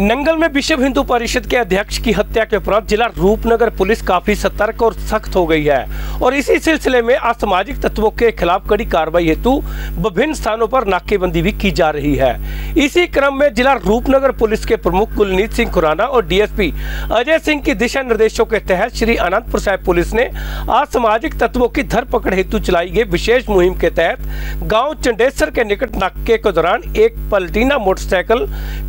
नंगल में विश्व हिंदू परिषद के अध्यक्ष की हत्या के उपरांत जिला रूपनगर पुलिस काफ़ी सतर्क और सख्त हो गई है और इसी सिलसिले में असामाजिक तत्वों के खिलाफ कड़ी कार्रवाई हेतु विभिन्न स्थानों पर नाकेबंदी भी की जा रही है। इसी क्रम में जिला रूपनगर पुलिस के प्रमुख कुलनीत सिंह खुराना और डीएसपी अजय सिंह की दिशा निर्देशों के तहत श्री अनंतपुर साहिब पुलिस ने असामाजिक तत्वों की धरपकड़ हेतु चलाई गई विशेष मुहिम के तहत गाँव चंडेसर के निकट नाके के दौरान एक पलटीना मोटरसाइकिल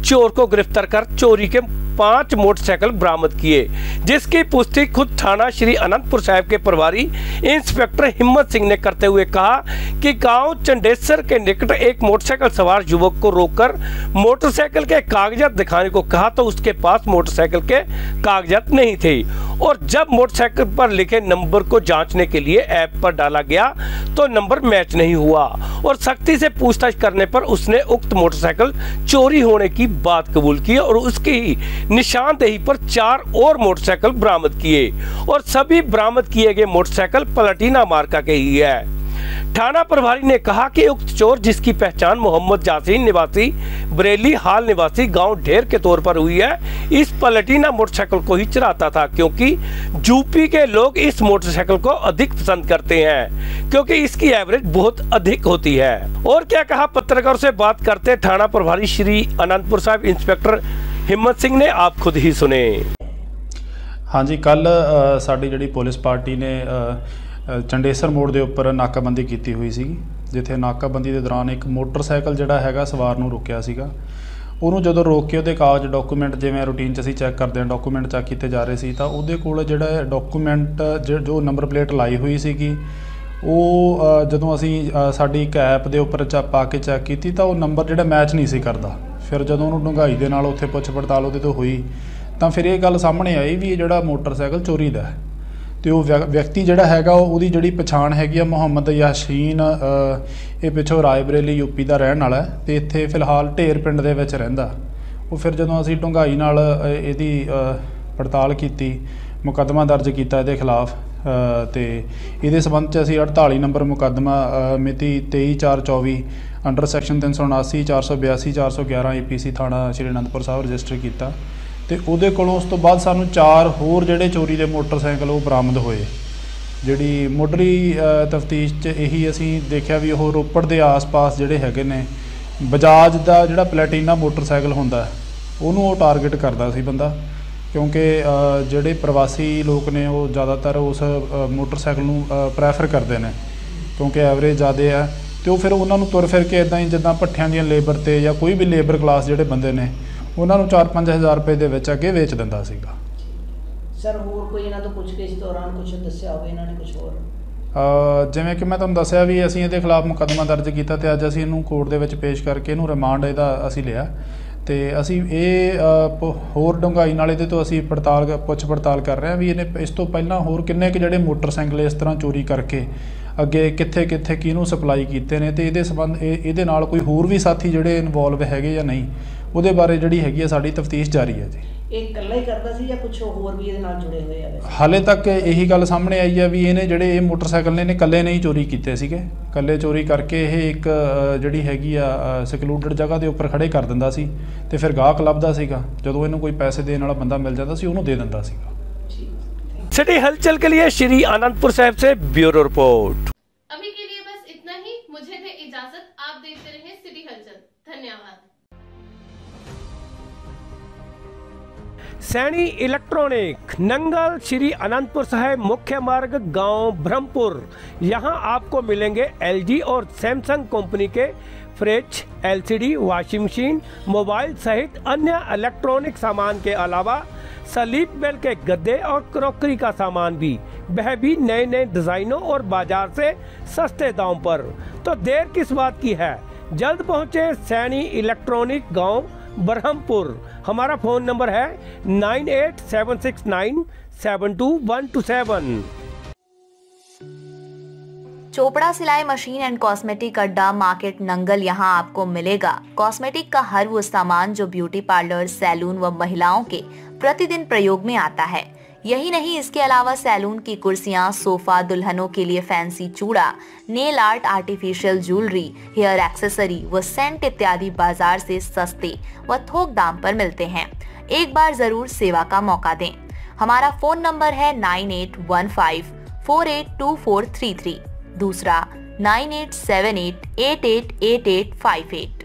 चोर को गिरफ़्तार कर चोरी के पाँच मोटरसाइकिल बरामद किए, जिसकी पुष्टि खुद थाना श्री अनंतपुर साहब के प्रभारी इंस्पेक्टर हिम्मत सिंह ने करते हुए कहा कि गाँव चंडेसर के निकट एक मोटरसाइकिल सवार युवक को रोककर मोटरसाइकिल के कागजात दिखाने को कहा तो उसके पास मोटरसाइकिल के कागजात नहीं थे और जब मोटरसाइकिल पर लिखे नंबर को जांचने के लिए ऐप पर डाला गया तो नंबर मैच नहीं हुआ और सख्ती से पूछताछ करने पर उसने उक्त मोटरसाइकिल चोरी होने की बात कबूल की और उसकी निशानदेही पर चार और मोटरसाइकिल बरामद किए और सभी बरामद किए गए मोटरसाइकिल पलटीना मार्का के ही है। थाना प्रभारी ने कहा कि उक्त चोर, जिसकी पहचान मोहम्मद जासीन निवासी, बरेली हाल निवासी गाँव ढेर के तौर पर हुई है, इस पलटीना मोटरसाइकिल को ही चलाता था, क्योंकि यूपी के लोग इस मोटरसाइकिल को अधिक पसंद करते हैं, क्योंकि इसकी एवरेज बहुत अधिक होती है। और क्या कहा पत्रकारों से बात करते थाना प्रभारी श्री अनंतपुर साहब, इंस्पेक्टर ਹਿੰਮਤ ਸਿੰਘ ਨੇ ਆਪ ਖੁਦ ਹੀ ਸੁਨੇ ਹਾਂਜੀ ਕੱਲ ਸਾਡੀ ਜਿਹੜੀ ਪੁਲਿਸ ਪਾਰਟੀ ਨੇ ਚੰਡੇਸਰ ਮੋੜ ਦੇ ਉੱਪਰ ਨਾਕਾਬੰਦੀ ਕੀਤੀ ਹੋਈ ਸੀ ਜਿੱਥੇ ਨਾਕਾਬੰਦੀ ਦੇ ਦੌਰਾਨ ਇੱਕ ਮੋਟਰਸਾਈਕਲ ਜਿਹੜਾ ਹੈਗਾ ਸਵਾਰ ਨੂੰ ਰੁਕਿਆ ਸੀਗਾ। ਉਹਨੂੰ ਜਦੋਂ ਰੋਕ ਕੇ ਉਹਦੇ ਕਾਗਜ਼ ਡਾਕੂਮੈਂਟ, ਜਿਵੇਂ ਰੂਟੀਨ 'ਚ ਅਸੀਂ ਚੈੱਕ ਕਰਦੇ ਹਾਂ, ਡਾਕੂਮੈਂਟ ਚੈੱਕ ਕੀਤੇ ਜਾ ਰਹੇ ਸੀ, ਤਾਂ ਉਹਦੇ ਕੋਲ ਜਿਹੜਾ ਡਾਕੂਮੈਂਟ ਜੋ ਨੰਬਰ ਪਲੇਟ ਲਾਈ ਹੋਈ ਸੀਗੀ, ਉਹ ਜਦੋਂ ਅਸੀਂ ਸਾਡੀ ਇੱਕ ਐਪ ਦੇ ਉੱਪਰ ਪਾ ਕੇ ਚੈੱਕ ਕੀਤੀ, ਤਾਂ ਉਹ ਨੰਬਰ ਜਿਹੜਾ ਮੈਚ ਨਹੀਂ ਸੀ ਕਰਦਾ। ਫਿਰ ਜਦੋਂ ਉਹਨੂੰ ਡੂੰਘਾਈ ਦੇ ਨਾਲ ਉੱਥੇ ਪੁੱਛ ਪੜਤਾਲ ਉਹਦੇ ਤੋਂ ਹੋਈ, ਤਾਂ ਫਿਰ ਇਹ ਗੱਲ ਸਾਹਮਣੇ ਆਈ ਵੀ ਇਹ ਜਿਹੜਾ ਮੋਟਰਸਾਈਕਲ ਚੋਰੀ ਦਾ ਹੈ। ਤੇ ਉਹ ਵਿਅਕਤੀ ਜਿਹੜਾ ਹੈਗਾ ਉਹਦੀ ਜਿਹੜੀ ਪਛਾਣ ਹੈਗੀ ਆ ਮੁਹੰਮਦ ਯਾਸੀਨ ਇਹ ਪਿੱਛੋਂ ਰਾਏਬਰੇਲੀ ਯੂਪੀ ਦਾ ਰਹਿਣ ਵਾਲਾ ਤੇ ਇੱਥੇ ਫਿਲਹਾਲ ਢੇਰ ਪਿੰਡ ਦੇ ਵਿੱਚ ਰਹਿੰਦਾ। ਉਹ ਫਿਰ ਜਦੋਂ ਅਸੀਂ ਡੂੰਘਾਈ ਨਾਲ ਇਹਦੀ ਪੜਤਾਲ ਕੀਤੀ, ਮੁਕੱਦਮਾ ਦਰਜ ਕੀਤਾ ਇਹਦੇ ਖਿਲਾਫ ਤੇ ਇਹਦੇ ਸਬੰਧ ਚ ਅਸੀਂ 48 ਨੰਬਰ ਮੁਕੱਦਮਾ ਮਿਤੀ 23424 ਅੰਡਰ ਸੈਕਸ਼ਨ 379 482 411 ਏਪੀਸੀ ਥਾਣਾ ਸ਼੍ਰੀ ਅਨੰਦਪੁਰ ਸਾਹਿਬ ਰਜਿਸਟਰ ਕੀਤਾ। ਤੇ ਉਹਦੇ ਕੋਲੋਂ ਉਸ ਤੋਂ ਬਾਅਦ ਸਾਨੂੰ ਚਾਰ ਹੋਰ ਜਿਹੜੇ ਚੋਰੀ ਦੇ ਮੋਟਰਸਾਈਕਲ ਉਹ ਬਰਾਮਦ ਹੋਏ। ਜਿਹੜੀ ਮੁੱਢਲੀ ਤਫਤੀਸ਼ 'ਚ ਇਹੀ ਅਸੀਂ ਦੇਖਿਆ ਵੀ ਉਹ ਰੋਪੜ ਦੇ ਆਸ-ਪਾਸ ਜਿਹੜੇ ਹੈਗੇ ਨੇ, ਬਜਾਜ ਦਾ ਜਿਹੜਾ ਪਲੈਟੀਨਾ ਮੋਟਰਸਾਈਕਲ ਹੁੰਦਾ, ਉਹਨੂੰ ਉਹ ਟਾਰਗੇਟ ਕਰਦਾ ਸੀ ਬੰਦਾ। ਕਿਉਂਕਿ ਜਿਹੜੇ ਪ੍ਰਵਾਸੀ ਲੋਕ ਨੇ ਉਹ ਜ਼ਿਆਦਾਤਰ ਉਸ ਮੋਟਰਸਾਈਕਲ ਨੂੰ ਪ੍ਰੈਫਰ ਕਰਦੇ ਨੇ। ਕਿਉਂਕਿ ਐਵਰੇਜ ਜ਼ਿਆਦਾ ਹੈ ਤੇ ਉਹ ਫਿਰ ਉਹਨਾਂ ਨੂੰ ਤੁਰ ਫਿਰ ਕੇ ਇਦਾਂ ਹੀ ਜਿੱਦਾਂ ਪੱਠਿਆਂ ਦੀਆਂ ਲੇਬਰ ਤੇ ਜਾਂ ਕੋਈ ਵੀ ਲੇਬਰ ਕਲਾਸ ਜਿਹੜੇ ਬੰਦੇ ਨੇ ਉਹਨਾਂ ਨੂੰ 4-5000 ਰੁਪਏ ਦੇ ਵਿੱਚ ਅੱਗੇ ਵੇਚ ਦਿੰਦਾ ਸੀਗਾ। ਸਰ ਹੋਰ ਕੋਈ ਇਹਨਾਂ ਤੋਂ ਪੁੱਛ ਕੇ ਇਸ ਦੌਰਾਨ ਕੁਝ ਦੱਸਿਆ ਹੋਵੇ ਇਹਨਾਂ ਨੇ ਕੁਝ ਹੋਰ? ਜਿਵੇਂ ਕਿ ਮੈਂ ਤੁਹਾਨੂੰ ਦੱਸਿਆ ਵੀ ਅਸੀਂ ਇਹਦੇ ਖਿਲਾਫ ਮੁਕੱਦਮਾ ਦਰਜ ਕੀਤਾ ਤੇ ਅੱਜ ਅਸੀਂ ਇਹਨੂੰ ਕੋਰਟ ਦੇ ਵਿੱਚ ਪੇਸ਼ ਕਰਕੇ ਇਹਨੂੰ ਰਿਮਾਂਡ ਇਹਦਾ ਅਸੀਂ ਲਿਆ। ਤੇ ਅਸੀਂ ਇਹ ਹੋਰ ਡੰਗਾਈ ਨਾਲ ਇਹਦੇ ਤੋਂ ਅਸੀਂ ਪੜਤਾਲ ਪੁੱਛ ਪੜਤਾਲ ਕਰ ਰਹੇ ਹਾਂ ਵੀ ਇਹਨੇ ਇਸ ਤੋਂ ਪਹਿਲਾਂ ਹੋਰ ਕਿੰਨੇ ਕਿ ਜਿਹੜੇ ਮੋਟਰਸਾਈਕਲ ਇਸ ਤਰ੍ਹਾਂ ਚੋਰੀ ਕਰਕੇ ਅੱਗੇ ਕਿੱਥੇ ਕਿੱਥੇ ਕਿਹਨੂੰ ਸਪਲਾਈ ਕੀਤੇ ਨੇ ਤੇ ਇਹਦੇ ਸੰਬੰਧ ਇਹਦੇ ਨਾਲ ਕੋਈ ਹੋਰ ਵੀ ਸਾਥੀ ਜਿਹੜੇ ਇਨਵੋਲਵ ਹੈਗੇ ਜਾਂ ਨਹੀਂ ਉਹਦੇ ਬਾਰੇ ਜਿਹੜੀ ਹੈਗੀ ਆ ਸਾਡੀ ਤਫਤੀਸ਼ ਜਾਰੀ ਹੈ ਜੀ ਇਹ ਇਕੱਲਾ ਹੀ ਕਰਦਾ ਸੀ ਜਾਂ ਕੁਝ ਹੋਰ ਵੀ ਇਹਦੇ ਨਾਲ ਜੁੜੇ ਹੋਏ ਆ ਹਾਲੇ ਤੱਕ ਇਹੀ ਗੱਲ ਸਾਹਮਣੇ ਆਈ ਆ ਵੀ ਇਹਨੇ ਜਿਹੜੇ ਇਹ ਮੋਟਰਸਾਈਕਲ ਨੇ ਇਹਨੇ ਇਕੱਲੇ ਨਹੀਂ ਚੋਰੀ ਕੀਤੇ ਸੀਗੇ ਇਕੱਲੇ ਚੋਰੀ ਕਰਕੇ ਇਹ ਇੱਕ ਜਿਹੜੀ ਹੈਗੀ ਆ ਸੈਕਲੂਡਡ ਜਗ੍ਹਾ ਦੇ ਉੱਪਰ ਖੜੇ ਕਰ ਦਿੰਦਾ ਸੀ ਤੇ ਫਿਰ ਗਾਹਕ ਲੱਭਦਾ ਸੀਗਾ ਜਦੋਂ ਇਹਨੂੰ ਕੋਈ ਪੈਸੇ ਦੇਣ ਵਾਲਾ ਬੰਦਾ ਮਿਲ ਜਾਂਦਾ ਸੀ ਉਹਨੂੰ ਦੇ ਦਿੰਦਾ ਸੀਗਾ सिटी हलचल के लिए श्री आनंदपुर साहब से ब्यूरो रिपोर्ट अभी के लिए बस इतना ही मुझे दे इजाजत आप देखते रहे सिटी हलचल धन्यवाद सैनी इलेक्ट्रॉनिक, नंगल श्री अनंतपुर साहब, मुख्य मार्ग, गाँव ब्रह्मपुर। यहाँ आपको मिलेंगे एलजी और सैमसंग कंपनी के fridge, LCD, washing machine, mobile सहित अन्य इलेक्ट्रॉनिक सामान के अलावा सलीप बेल के गद्दे और क्रॉकरी का सामान भी। वह भी नए नए डिजाइनों और बाज़ार से सस्ते दाम पर। तो देर किस बात की है? जल्द पहुँचे सैनी इलेक्ट्रॉनिक गाँव बरहमपुर। हमारा फ़ोन नंबर है nine eight seven six nine seven two one two seven. Chopra सिलाई मशीन एंड कॉस्मेटिक अड्डा मार्केट नंगल यहाँ आपको मिलेगा। कॉस्मेटिक का हर वो सामान जो ब्यूटी पार्लर, सैलून व महिलाओं के प्रतिदिन प्रयोग में आता है। यही नहीं, इसके अलावा सैलून की कुर्सियाँ, सोफा, दुल्हनों के लिए फैंसी चूड़ा, nail art, artificial jewellery, hair accessory व सेंट इत्यादि बाज़ार से सस्ते व थोक दाम पर मिलते हैं। एक बार ज़रूर सेवा का मौका दें। हमारा फ़ोन नंबर है nine eight one five, four eight two four three three. दूसरा, nine eight seven eight eight eight eight eight five eight.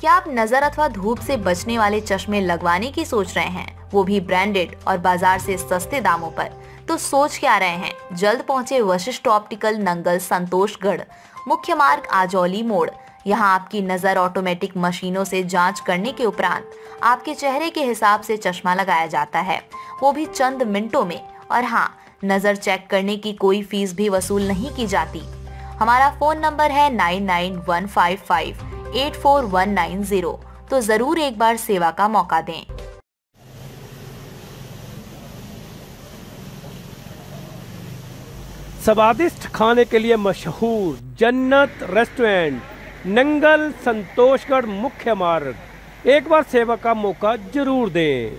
क्या आप नज़र अथवा धूप से बचने वाले चश्मे लगवाने की सोच रहे हैं? वो भी ब्रांडेड और बाज़ार से सस्ते दामों पर। तो सोच क्या रहे हैं? जल्द पहुँचे वशिष्ठ ऑप्टिकल नंगल संतोषगढ़ मुख्य मार्ग आजौली मोड़। यहाँ आपकी नज़र ऑटोमेटिक मशीनों से जाँच करने के उपरांत आपके चेहरे के हिसाब से चश्मा लगाया जाता है। वो भी चंद मिनटों में। और हाँ नज़र चेक करने की कोई फ़ीस भी वसूल नहीं की जाती। हमारा फ़ोन नंबर है nine nine one five five eight four one nine zero तो ज़रूर एक बार सेवा का मौका दें। स्वादिष्ट खाने के लिए मशहूर जन्नत रेस्टोरेंट, नंगल संतोषगढ़ मुख्य मार्ग। एक बार सेवा का मौका ज़रूर दें।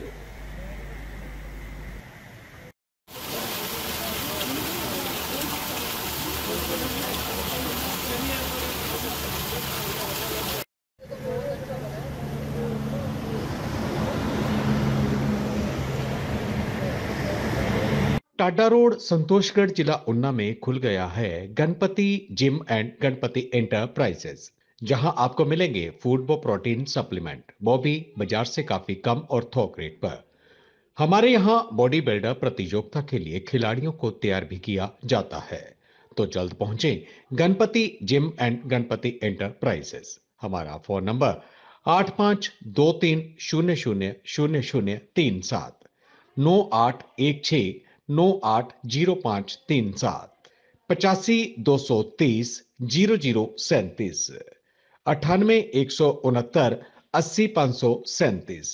टाडा रोड, संतोषगढ़ जिला उन्ना में खुल गया है Ganpati gym and Ganpati enterprises, जहाँ आपको मिलेंगे फ़ूड व प्रोटीन सप्लीमेंट। वो भी बाज़ार से काफ़ी कम और थोक रेट पर। हमारे यहाँ बॉडी बिल्डर प्रतियोगिता के लिए खिलाड़ियों को तैयार भी किया जाता है। तो जल्द पहुँचे Ganpati gym and Ganpati enterprises. हमारा फ़ोन नंबर आठ पाँच दो तीन शून्य शून्य शून्य शून्य तीन सात, नौ आठ एक छ नौ आठ ज़ीरो पाँच तीन सात। पचासी दो सौ तीस ज़ीरो ज़ीरो सैंतीस। अठानवे एक सौ उनहत्तर अस्सी पाँच सौ सैंतीस।